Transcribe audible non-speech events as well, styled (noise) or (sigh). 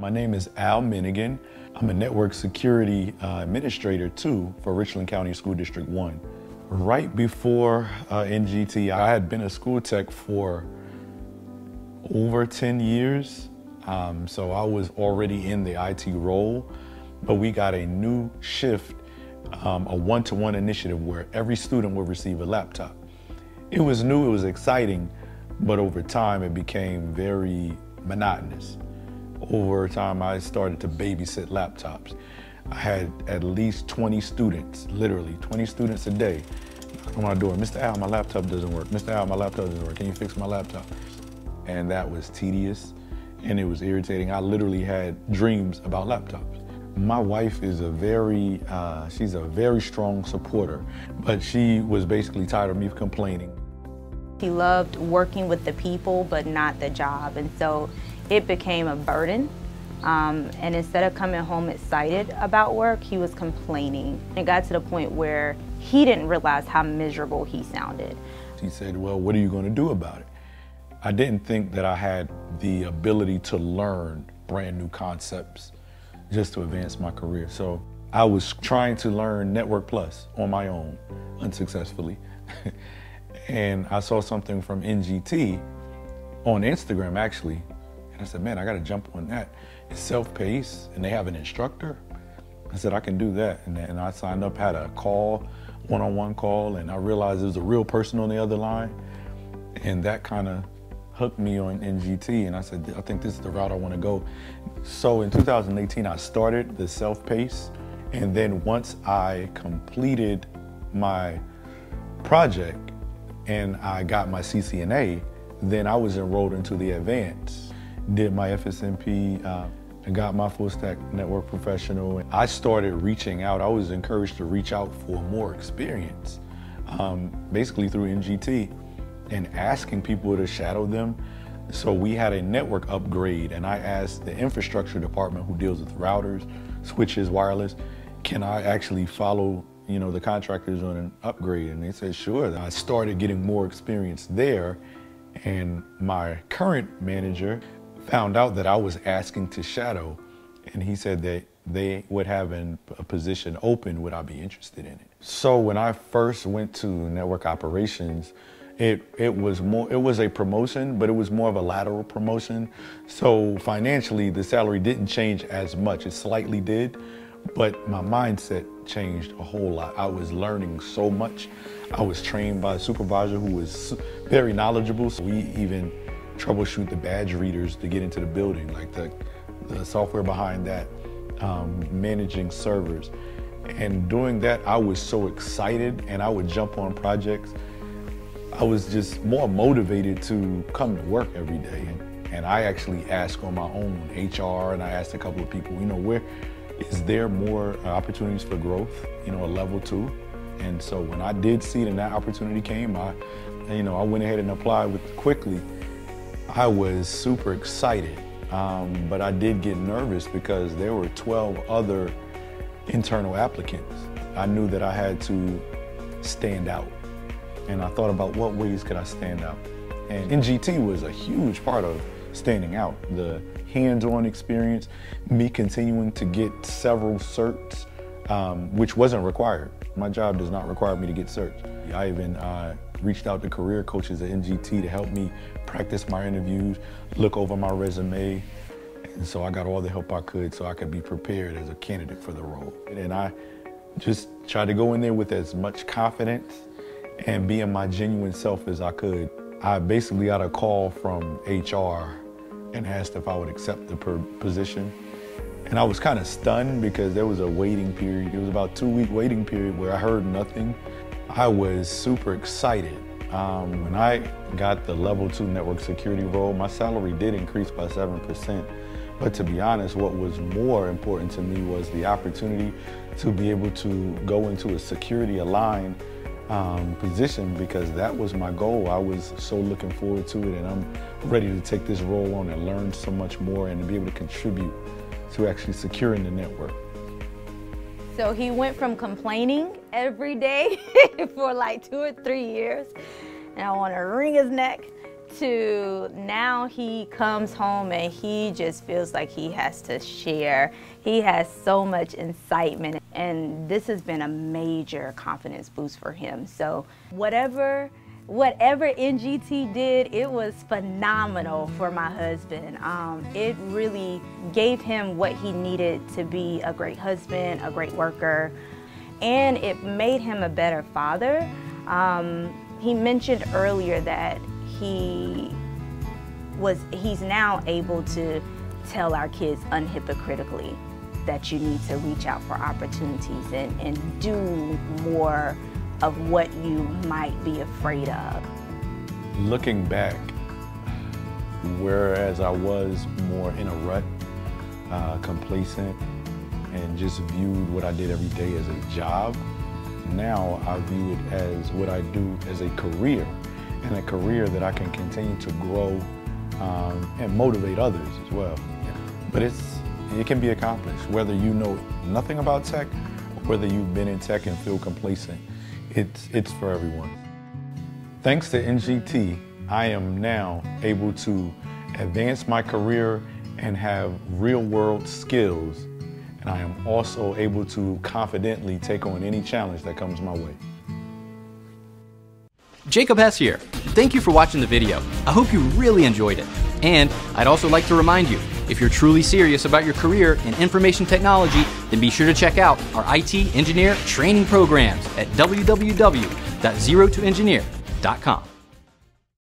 My name is Al Minnigan. I'm a network security uh, administrator too for Richland County School District 1. Right before uh, NGT, I had been a school tech for over 10 years. Um, so I was already in the IT role, but we got a new shift, um, a one-to-one initiative where every student will receive a laptop. It was new, it was exciting, but over time it became very monotonous. Over time I started to babysit laptops. I had at least 20 students, literally 20 students a day, on my door. Mr. Al, my laptop doesn't work. Mr. Al, my laptop doesn't work. Can you fix my laptop? And that was tedious and it was irritating. I literally had dreams about laptops. My wife is a very, uh, she's a very strong supporter, but she was basically tired of me complaining. He loved working with the people, but not the job. And so it became a burden. Um, and instead of coming home excited about work, he was complaining. It got to the point where he didn't realize how miserable he sounded. He said, well, what are you going to do about it? I didn't think that I had the ability to learn brand new concepts just to advance my career. So I was trying to learn Network Plus on my own, unsuccessfully. (laughs) and I saw something from NGT on Instagram actually. I said, man, I got to jump on that. It's self-paced and they have an instructor. I said, I can do that. And, and I signed up, had a call, one-on-one call, and I realized there was a real person on the other line. And that kind of hooked me on NGT and I said, I think this is the route I want to go. So in 2018, I started the self-paced. And then once I completed my project and I got my CCNA, then I was enrolled into the advance. Did my FSNP, uh, and got my full stack network professional. I started reaching out. I was encouraged to reach out for more experience, um, basically through NGT and asking people to shadow them. So we had a network upgrade and I asked the infrastructure department who deals with routers, switches, wireless, can I actually follow you know, the contractors on an upgrade? And they said, sure. I started getting more experience there and my current manager found out that I was asking to shadow and he said that they would have an, a position open, would I be interested in it? So when I first went to network operations, it it was more it was a promotion, but it was more of a lateral promotion. So financially, the salary didn't change as much. It slightly did, but my mindset changed a whole lot. I was learning so much. I was trained by a supervisor who was very knowledgeable. So we even troubleshoot the badge readers to get into the building, like the the software behind that, um, managing servers. And doing that, I was so excited and I would jump on projects I was just more motivated to come to work every day. And, and I actually asked on my own HR and I asked a couple of people, you know, where is there more opportunities for growth, you know, a level two? And so when I did see it and that opportunity came, I, you know, I went ahead and applied with quickly. I was super excited, um, but I did get nervous because there were 12 other internal applicants. I knew that I had to stand out and I thought about what ways could I stand out. And NGT was a huge part of standing out. The hands-on experience, me continuing to get several certs, um, which wasn't required. My job does not require me to get certs. I even uh, reached out to career coaches at NGT to help me practice my interviews, look over my resume. And so I got all the help I could so I could be prepared as a candidate for the role. And I just tried to go in there with as much confidence and being my genuine self as I could. I basically got a call from HR and asked if I would accept the position. And I was kind of stunned because there was a waiting period. It was about two week waiting period where I heard nothing. I was super excited. Um, when I got the level two network security role, my salary did increase by 7%. But to be honest, what was more important to me was the opportunity to be able to go into a security aligned um, position because that was my goal. I was so looking forward to it and I'm ready to take this role on and learn so much more and to be able to contribute to actually securing the network. So he went from complaining every day (laughs) for like two or three years and I want to wring his neck to now he comes home and he just feels like he has to share. He has so much incitement and this has been a major confidence boost for him. So whatever whatever NGT did, it was phenomenal for my husband. Um, it really gave him what he needed to be a great husband, a great worker, and it made him a better father. Um, he mentioned earlier that he was he's now able to tell our kids unhypocritically that you need to reach out for opportunities and, and do more of what you might be afraid of. Looking back, whereas I was more in a rut, uh, complacent, and just viewed what I did every day as a job, now I view it as what I do as a career, and a career that I can continue to grow um, and motivate others as well. But it's it can be accomplished, whether you know nothing about tech or whether you've been in tech and feel complacent. It's, it's for everyone. Thanks to NGT, I am now able to advance my career and have real world skills. And I am also able to confidently take on any challenge that comes my way. Jacob Hess here. Thank you for watching the video. I hope you really enjoyed it. And I'd also like to remind you, if you're truly serious about your career in information technology, then be sure to check out our IT engineer training programs at www.zerotoengineer.com.